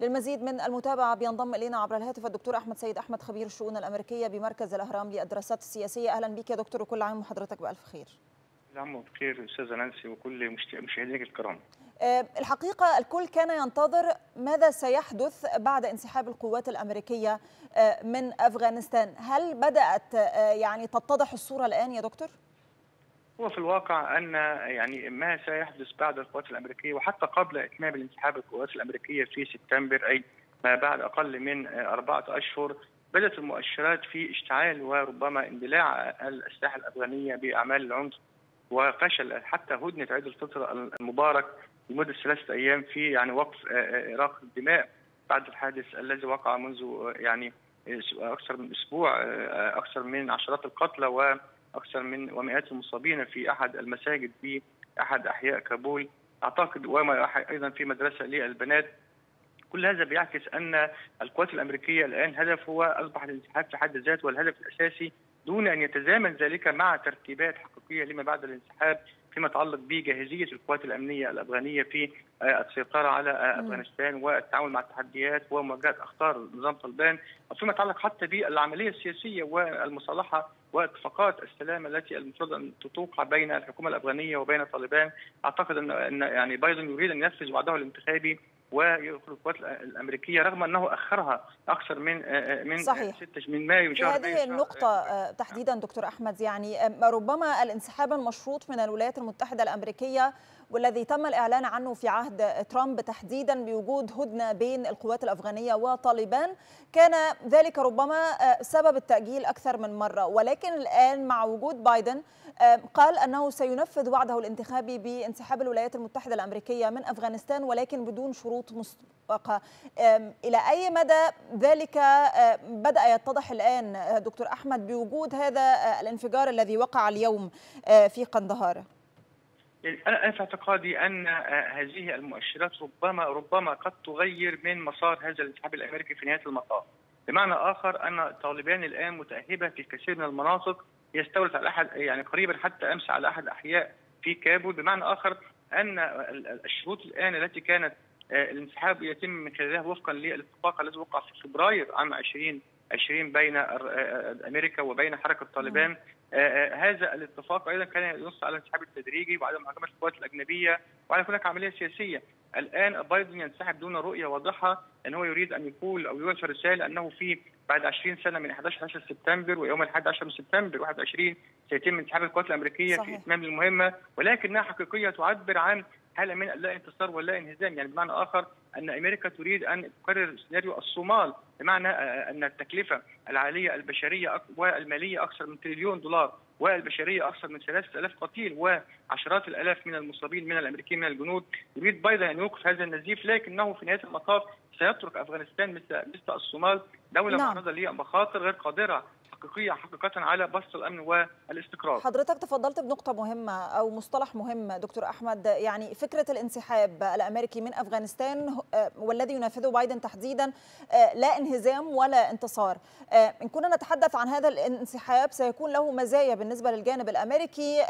للمزيد من المتابعة بينضم إلينا عبر الهاتف الدكتور أحمد سيد أحمد خبير الشؤون الأمريكية بمركز الأهرام للدراسات السياسية. أهلا بك يا دكتور وكل عام وحضرتك بألف خير. نعم بخير أستاذة نانسي وكل مشاهدينك الكرام. الحقيقة الكل كان ينتظر ماذا سيحدث بعد انسحاب القوات الأمريكية من أفغانستان. هل بدأت يعني تتضح الصورة الآن يا دكتور؟ هو في الواقع أن يعني ما سيحدث بعد القوات الأمريكية وحتى قبل إتمام الانسحاب القوات الأمريكية في سبتمبر أي ما بعد أقل من أربعة أشهر بدأت المؤشرات في اشتعال وربما اندلاع الأسلحة الأفغانية بأعمال العنف وفشل حتى هدنه عيد الفطر المبارك لمدة ثلاثة أيام في يعني وقف إراق الدماء بعد الحادث الذي وقع منذ يعني أكثر من أسبوع أكثر من عشرات القتلى و أكثر من ومئات المصابين في أحد المساجد في أحد أحياء كابول. أعتقد وما أيضا في مدرسة للبنات. كل هذا بيعكس أن القوات الأمريكية الآن هدف هو أصبح الانسحاب في حد ذاته والهدف الأساسي دون أن يتزامن ذلك مع ترتيبات حقيقية لما بعد الانسحاب. فيما يتعلق بجاهزية القوات الأمنية الأفغانية في السيطرة على أفغانستان والتعامل مع التحديات ومواجهة أخطار نظام طالبان وفيما يتعلق حتى بالعملية السياسية والمصالحة واتفاقات السلام التي المفروض أن توقع بين الحكومة الأفغانية وبين طالبان أعتقد أن يعني بايدن يريد أن ينفذ وعده الانتخابي ويخرج القوات الأمريكية رغم أنه أخرها أكثر من من صحيح. 6 من مايو في هذه النقطة تحديدا دكتور أحمد يعني ربما الانسحاب المشروط من الولايات المتحدة الأمريكية والذي تم الإعلان عنه في عهد ترامب تحديدا بوجود هدنة بين القوات الأفغانية وطالبان كان ذلك ربما سبب التأجيل أكثر من مرة. ولكن الآن مع وجود بايدن قال أنه سينفذ وعده الانتخابي بانسحاب الولايات المتحدة الأمريكية من أفغانستان ولكن بدون شروط مسبقة. إلى أي مدى ذلك بدأ يتضح الآن دكتور أحمد بوجود هذا الانفجار الذي وقع اليوم في قندهار؟ أنا في اعتقادي أن هذه المؤشرات ربما ربما قد تغير من مسار هذا الانسحاب الأمريكي في نهاية المطاف. بمعنى آخر أن طالبان الآن متأهبة في كثير من المناطق يستولت على احد يعني قريبا حتى أمس على أحد احياء في كابول. بمعنى آخر أن الشروط الآن التي كانت الانسحاب يتم من خلالها وفقا للاتفاق الذي وقع في فبراير عام 2020 بين أمريكا وبين حركة طالبان هذا الاتفاق أيضا كان ينص على الانسحاب التدريجي وعلى محاكمة القوات الأجنبية وعلى هناك عملية سياسية. الآن بايدن ينسحب دون رؤية واضحة إن هو يريد أن يقول أو يوصل رسالة أنه في بعد 20 سنة من 11 11 سبتمبر ويوم ال 11 من سبتمبر 21 سيتم انسحاب القوات الأمريكية صحيح. في إتمام المهمة ولكنها حقيقية تعبر عن حاله من اللا انتصار واللا انهزام؟ يعني بمعنى آخر أن أمريكا تريد أن تكرر سيناريو الصومال بمعنى أن التكلفة العالية البشرية والمالية أكثر من تريليون دولار والبشرية أكثر من 3000 قتيل وعشرات الآلاف من المصابين من الأمريكيين من الجنود. يريد بايدن أن يوقف هذا النزيف لكنه في نهاية المطاف سيترك أفغانستان مثل مثل الصومال دولة نعم. معرضة لمخاطر غير قادرة. حقيقية حقيقة على بسط الأمن والاستقرار. حضرتك تفضلت بنقطة مهمة أو مصطلح مهم دكتور أحمد يعني فكرة الانسحاب الأمريكي من أفغانستان والذي ينفذه بايدن تحديدا لا انهزام ولا انتصار. إن كنا نتحدث عن هذا الانسحاب سيكون له مزايا بالنسبة للجانب الأمريكي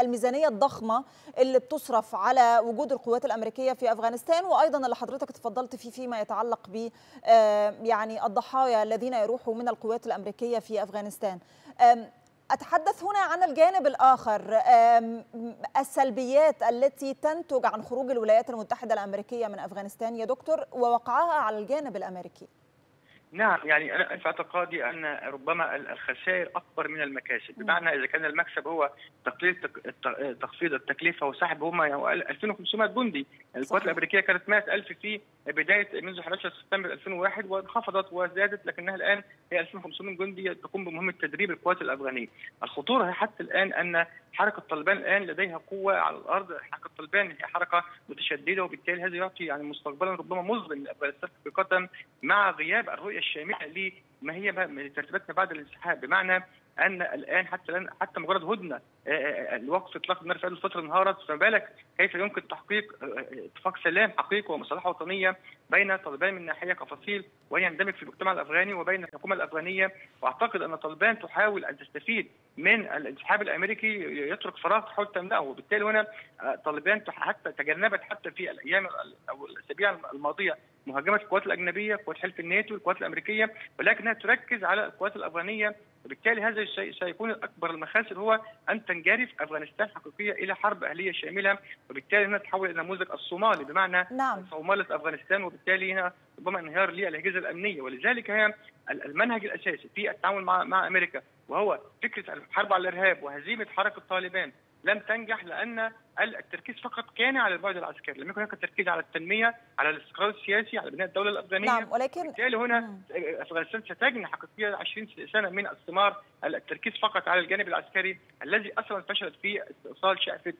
الميزانية الضخمة اللي بتصرف على وجود القوات الأمريكية في أفغانستان وأيضا اللي حضرتك تفضلت فيه فيما يتعلق ب يعني الضحايا الذين يروحوا من القوات الأمريكية في أفغانستان افغانستان. أتحدث هنا عن الجانب الآخر. السلبيات التي تنتج عن خروج الولايات المتحدة الأمريكية من أفغانستان يا دكتور ووقعها على الجانب الأمريكي. نعم يعني أنا في اعتقادي أن ربما الخسائر أكبر من المكاسب. بمعنى إذا كان المكسب هو تقليل تخفيض التكلفه وسحب هم 2500 جندي. القوات الأمريكية كانت 100000 في بداية منذ 11 سبتمبر 2001 وانخفضت وزادت لكنها الآن هي 2500 جندي تقوم بمهمة تدريب القوات الأفغانية. الخطورة حتى الآن أن حركة طالبان الآن لديها قوة على الأرض. حركة طالبان هي حركة متشددة وبالتالي هذا يعطي يعني مستقبلا ربما مظلم لأفغانستان حقيقه مع غياب الرؤية الشامله لما هي ترتيبات بعد الانسحاب. بمعنى أن الآن حتى الان حتى مجرد هدنة الوقف إطلاق النار في هذه الفترة انهارت. فما بالك كيف يمكن تحقيق اتفاق سلام حقيقي ومصالحة وطنية بين طالبان من ناحية كفصيل ويندمج في المجتمع الأفغاني وبين الحكومة الأفغانية؟ وأعتقد أن طالبان تحاول أن تستفيد من الانسحاب الأمريكي يترك فراغ تحاول تملاه وبالتالي هنا طالبان حتى تجنبت حتى في الأيام أو الأسابيع الماضية مهاجمة القوات الأجنبية قوات حلف الناتو القوات الأمريكية ولكنها تركز على القوات الأفغانية. وبالتالي هذا الشيء سيكون اكبر المخاسر هو أن تنجرف أفغانستان حقيقية إلى حرب أهلية شاملة. وبالتالي هنا تحول إلى نموذج الصومالي. بمعنى نعم. صومالة أفغانستان وبالتالي هنا ربما انهيار للاجهزه الأمنية. ولذلك هي المنهج الأساسي في التعامل مع مع أمريكا وهو فكرة الحرب على الإرهاب وهزيمة حركة طالبان لم تنجح لأن التركيز فقط كان على البعد العسكري، لم يكن هناك تركيز على التنمية، على الاستقرار السياسي، على بناء الدولة الأفغانية. نعم ولكن بالتالي هنا أفغانستان ستجني حقيقية 20 سنة من الثمار التركيز فقط على الجانب العسكري الذي أصلا فشلت في استئصال شأفه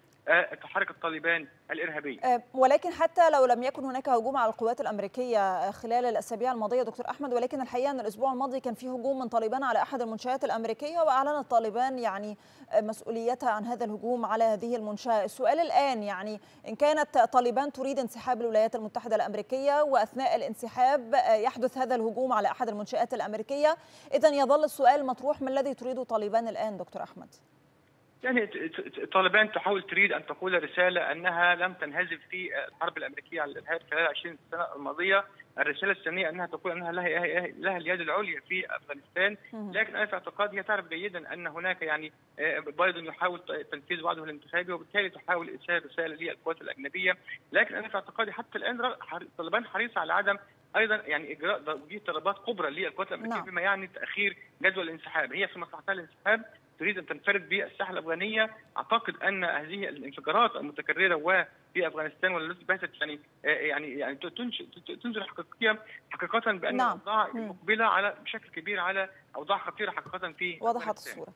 حركه طالبان الإرهابية. ولكن حتى لو لم يكن هناك هجوم على القوات الأمريكية خلال الأسابيع الماضية دكتور أحمد ولكن الحقيقة أن الأسبوع الماضي كان في هجوم من طالبان على أحد المنشآت الأمريكية واعلنت طالبان يعني مسؤوليتها عن هذا الهجوم على هذه المنشأة، السؤال الآن يعني إن كانت طالبان تريد انسحاب الولايات المتحدة الأمريكية وأثناء الانسحاب يحدث هذا الهجوم على أحد المنشآت الأمريكية، اذا يظل السؤال مطروح ما الذي تريده طالبان الآن دكتور أحمد؟ يعني طالبان تحاول تريد أن تقول رسالة أنها لم تنهزم في الحرب الأمريكية على الارهاب خلال 20 سنة الماضية، الرسالة الثانية أنها تقول أنها لها لها اليد العليا في أفغانستان، لكن أنا في اعتقادي هي تعرف جيدا أن هناك يعني بايدن يحاول تنفيذ وعده الانتخابي وبالتالي تحاول إرسال رسالة للقوات الأجنبية، لكن أنا في اعتقادي حتى الآن طالبان حريصة على عدم أيضا يعني إجراء توجيه طلبات كبرى للقوات الأمريكية نعم. بما يعني تأخير جدول الانسحاب، هي في مصلحتها الانسحاب تريد أن تنفرد بالساحه الأفغانية أعتقد أن هذه الانفجارات المتكررة وفي أفغانستان والتي باتت يعني يعني يعني تنذر حقيقيه حقيقه بأن نعم. الأوضاع مقبلة على بشكل كبير على أوضاع خطيرة حقيقه في وضحت الصورة.